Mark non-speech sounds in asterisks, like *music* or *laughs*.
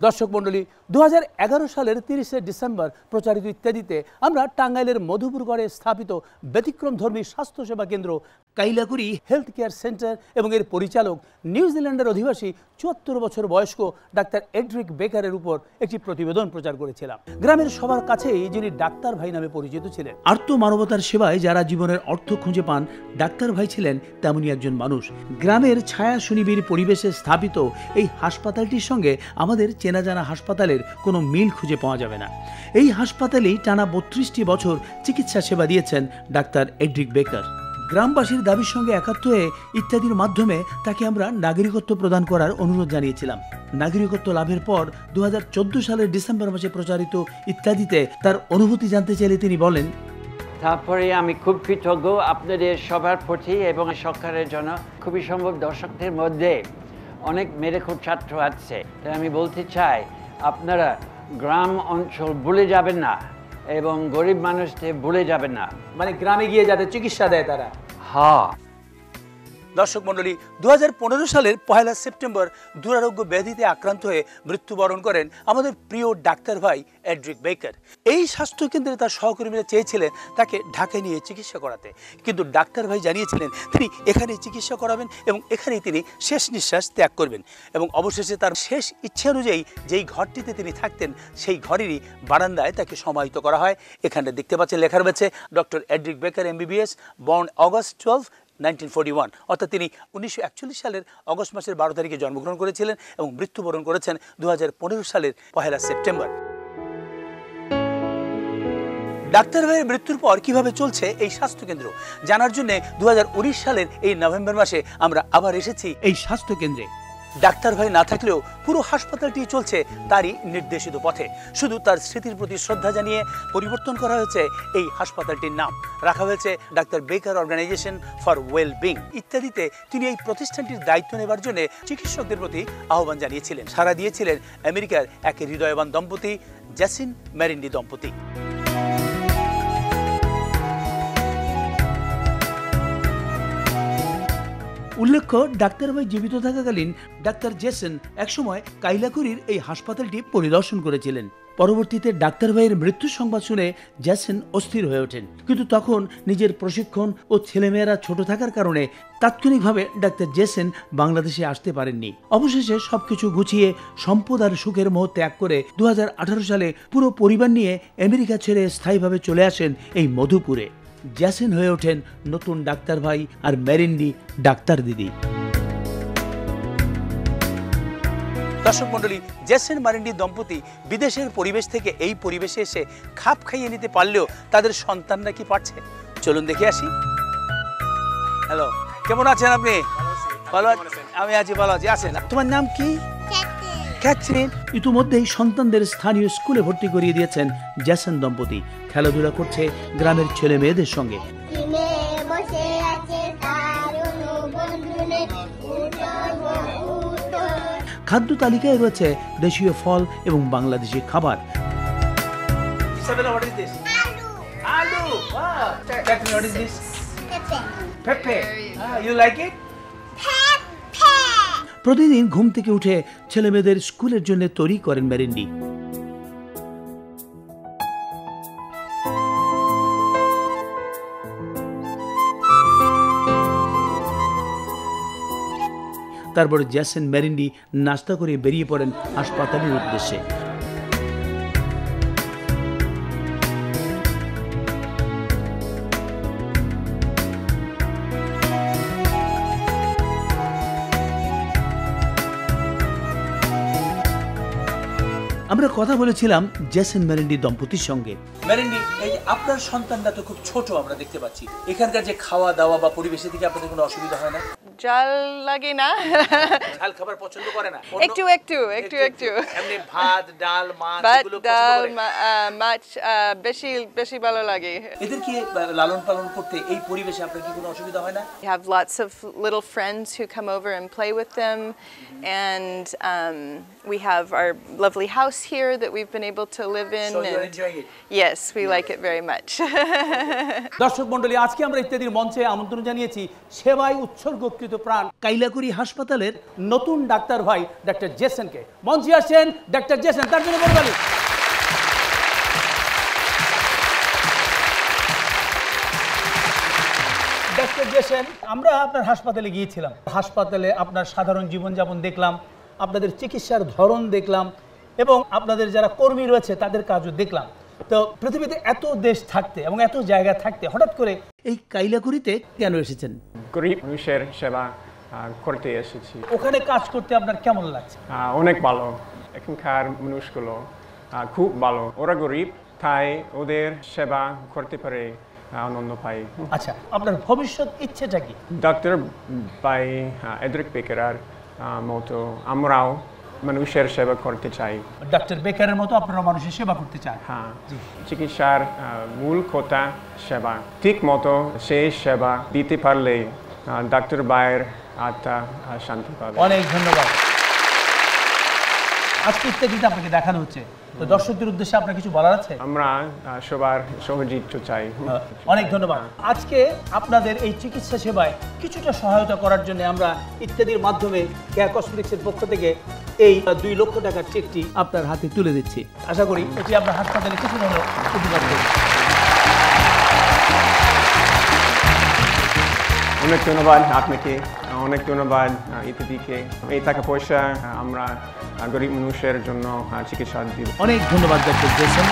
দর্শক মণ্ডলী দু সালের তিরিশে ডিসেম্বর প্রচারিত ইত্যাদিতে আমরা টাঙ্গাইলের মধুপুরগড়ে স্থাপিত ব্যতিক্রমধর্মী স্বাস্থ্যসেবা কেন্দ্র কাইলাকুড়ি হেলথ কেয়ার সেন্টার এবং এর পরিচালক নিউজিল্যান্ডের অধিবাসী চুয়াত্তর বছর বয়স্ক ডাক্তার এড্রিক বেকারের উপর একটি প্রতিবেদন প্রচার করেছিলাম। গ্রামের সবার কাছেই যিনি ডাক্তার ভাই নামে পরিচিত ছিলেন। আর্ত মানবতার সেবায় যারা জীবনের অর্থ খুঁজে পান, ডাক্তার ভাই ছিলেন তেমনই একজন মানুষ। গ্রামের ছায়া সুনিবিড় পরিবেশে স্থাপিত এই হাসপাতালটির সঙ্গে আমাদের চেনা জানা হাসপাতালের কোনো মিল খুঁজে পাওয়া যাবে না। এই হাসপাতালেই টানা বত্রিশটি বছর চিকিৎসা সেবা দিয়েছেন ডাক্তার এড্রিক বেকার গ্রামবাসীর দাবির সঙ্গে একাত্ম হয়ে ইত্যাদির মাধ্যমে তাকে আমরা নাগরিকত্ব প্রদান করার অনুরোধ জানিয়েছিলাম। নাগরিকত্ব লাভের পর দু হাজার চোদ্দ সালের ডিসেম্বর মাসে প্রচারিত ইত্যাদিতে তার অনুভূতি জানতে চাইলে তিনি বলেন, তারপরে আমি খুব কৃতজ্ঞ আপনাদের সবার প্রতি এবং সরকারের জন্য। খুবই সম্ভব দর্শকদের মধ্যে অনেক মেরেখুব ছাত্র আছে। তাই আমি বলতে চাই, আপনারা গ্রাম অঞ্চল ভুলে যাবেন না। এবং গরিব মানুষকে ভুলে যাবে না। মানে গ্রামে গিয়ে যাতে চিকিৎসা দেয় তারা। হ্যাঁ। দর্শক মণ্ডলী দু হাজার পনেরো সালের পয়লা সেপ্টেম্বর দুরারোগ্য ব্যাধিতে আক্রান্ত হয়ে মৃত্যুবরণ করেন আমাদের প্রিয় ডাক্তার ভাই এড্রিক বেকার। এই স্বাস্থ্যকেন্দ্রে তার সহকর্মীরা চেয়েছিলেন তাকে ঢাকায় নিয়ে চিকিৎসা করাতে। কিন্তু ডাক্তার ভাই জানিয়েছিলেন, তিনি এখানে চিকিৎসা করাবেন এবং এখানেই তিনি শেষ নিঃশ্বাস ত্যাগ করবেন। এবং অবশেষে তার শেষ ইচ্ছা অনুযায়ী যেই ঘরটিতে তিনি থাকতেন, সেই ঘরেরই বারান্দায় তাকে সমাহিত করা হয়। এখানে দেখতে পাচ্ছেন লেখা রয়েছে doctor Edric Baker, MBBS, born August twelve nineteen অর্থাৎ তিনি উনিশশো একচল্লিশ সালের অগস্ট মাসের বারো তারিখে জন্মগ্রহণ করেছিলেন এবং মৃত্যুবরণ করেছেন দু হাজার পনেরো সালের পহেলা সেপ্টেম্বর। ডাক্তার ভাইয়ের মৃত্যুর পর কীভাবে চলছে এই স্বাস্থ্যকেন্দ্র? জানার জন্য দু হাজার উনিশ সালের এই নভেম্বর মাসে আমরা আবার এসেছি। এই স্বাস্থ্যকেন্দ্রে ডাক্তার ভাই না থাকলেও পুরো হাসপাতালটি চলছে তারই নির্দেশিত পথে। শুধু তার স্মৃতির প্রতি শ্রদ্ধা জানিয়ে পরিবর্তন করা হয়েছে এই হাসপাতালটির নাম। রাখা হয়েছে ডাক্তার বেকার অর্গানাইজেশন ফর ওয়েল বিং ইত্যাদিতে তিনি এই প্রতিষ্ঠানটির দায়িত্ব নেবার জন্য চিকিৎসকদের প্রতি আহ্বান জানিয়েছিলেন। সারা দিয়েছিলেন আমেরিকার এক হৃদয়বান দম্পতি, জ্যাসিন ম্যারিন্ডি দম্পতি। উল্লেখ্য ডাক্তার ভাই জীবিত থাকাকালীন ডাক্তার জেসন একসময় কাইলাকুড়ির এই হাসপাতালটি পরিদর্শন করেছিলেন। পরবর্তীতে ডাক্তার ভাইয়ের মৃত্যুর সংবাদ শুনে জ্যাসেন অস্থির হয়ে ওঠেন। কিন্তু তখন নিজের প্রশিক্ষণ ও ছেলেমেয়েরা ছোট থাকার কারণে তাৎক্ষণিকভাবে ডাক্তার জেসেন বাংলাদেশে আসতে পারেননি। অবশেষে সবকিছু গুছিয়ে সম্পদ আর সুখের মোহ ত্যাগ করে দু হাজার আঠারো সালে পুরো পরিবার নিয়ে আমেরিকা ছেড়ে স্থায়ীভাবে চলে আসেন এই মধুপুরে। জ্যাসেন হয়ে ওঠেন নতুন ডাক্তার ভাই আর ম্যারিন্ডি ডাক্তার দিদি। দর্শক মন্ডলী জেসেন মারিন্ডি দম্পতি বিদেশের পরিবেশ থেকে এই পরিবেশে এসে খাপ খাইয়ে নিতে পারলেও তাদের সন্তানরা কি পারছে? চলুন দেখে আসি। হ্যালো কেমন আছেন আপনি? ভালো আছেন আমি আছি ভালো আছি। আছেন তোমার নাম কি? ক্যাথরিন ইতিমধ্যেই সন্তানদের স্থানীয় স্কুলে ভর্তি করিয়ে দিয়েছেন জ্যাসন দম্পতি। খেলাধুলা করছে গ্রামের ছেলে মেয়েদের সঙ্গে। খাদ্য তালিকায় রয়েছে দেশীয় ফল এবং বাংলাদেশি খাবার। প্রতিদিন ঘুম থেকে উঠে ছেলে মেয়েদের স্কুলের জন্য তৈরি করেন ম্যারিন্ডি তারপর জ্যাসেন ম্যারিন্ডি নাস্তা করে বেরিয়ে পড়েন হাসপাতালের উদ্দেশ্যে। আমরা কথা বলেছিলাম জেসেন মেরেন্ডি দম্পতির সঙ্গে। মেরেন্ডি, এই আপনার সন্তানটা তো খুব ছোট, আমরা দেখতে পাচ্ছি। এখানকার যে খাওয়া দাওয়া বা পরিবেশের দিকে আপনাদের কোনো অসুবিধা হয় না? জাল লাগে না। ঝাল খাবার পছন্দ করে না। একটু একটু একটু একটু এমনি ভাত ডাল মাছ এগুলো পছন্দ ডাল মাছ বেশি বেশি ভালো লাগে। এদেরকে আহ, লালন পালন করতে এই পরিবেশে আপনার কি কোনো অসুবিধা হয় না? We have lots of little friends who come over and play with them, and um, we have our lovely house here that we've been able to live in. and- Yes, we like it very much. *laughs* দর্শক মন্ডলী আজকে আমরা ইত্যাদির মঞ্চে আমন্ত্রণ জানিয়েছি সেবায় উৎসর্গকৃত প্রাণ কাইলাকুড়ি হাসপাতালের নতুন ডাক্তার ভাই ডাক্তার জেসেনকে। মঞ্চে আসছেন ডাক্তার জেসেন, তার জন্য জেসেন, আমরা আপনার হাসপাতালে গিয়েছিলাম। হাসপাতালে আপনার সাধারণ জীবনযাপন দেখলাম, আপনাদের চিকিৎসার ধরন দেখলাম, এবং আপনাদের যারা কর্মী রয়েছে তাদের কাজও দেখলাম। তো পৃথিবীতে এত দেশ থাকতে এবং এত জায়গা থাকতে হঠাৎ করে এই কাইলাকুড়িতে কেন এসেছেন? গরিব মানুষের সেবা করতে এসেছি। ওখানে কাজ করতে আপনার কেমন লাগছে? অনেক ভালো। এখানকার মানুষগুলো খুব ভালো। ওরা গরিব তাই ওদের সেবা করতে পারে আনন্দ পাই। আচ্ছা আপনার ভবিষ্যৎ ইচ্ছেটা কি? ডাক্তার বাই এদ্রিক বেকার মতো আমরাও মানুষের সেবা করতে চাই। ডাক্তার বেকারের মতো আপনারা মানুষের সেবা করতে চান? হ্যাঁ চিকিৎসার মূল কথা সেবা। ঠিক মতো সেই সেবা দিতে পারলে ডাক্তার বায়ের আত্মা শান্তি পাবে। অনেক ধন্যবাদ। আজকে ইত্যাদিতে আপনাকে দেখানো হচ্ছে। তো দর্শকদের উদ্দেশ্যে আপনার কিছু বলার আছে? আমরা সবার সহযোগিত চাই। অনেক ধন্যবাদ। আজকে আপনাদের এই চিকিৎসা সেবায় কিছুটা সহায়তা করার জন্য আমরা ইত্যাদির মাধ্যমে কেয়ার কসমেটিক্সের পক্ষ থেকে এই দুই লক্ষ টাকার চেকটি আপনার হাতে তুলে দিচ্ছি। আশা করি এটি আপনার হাসপাতালে কিছু হলেও উপকার অনেক ধন্যবাদ আপনাকে অনেক ধন্যবাদ ইত্যাদিকে এই টাকা পয়সা আমরা গরিব মানুষের জন্য চিকিৎসা দিব। অনেক ধন্যবাদ ডক্টর জেসন।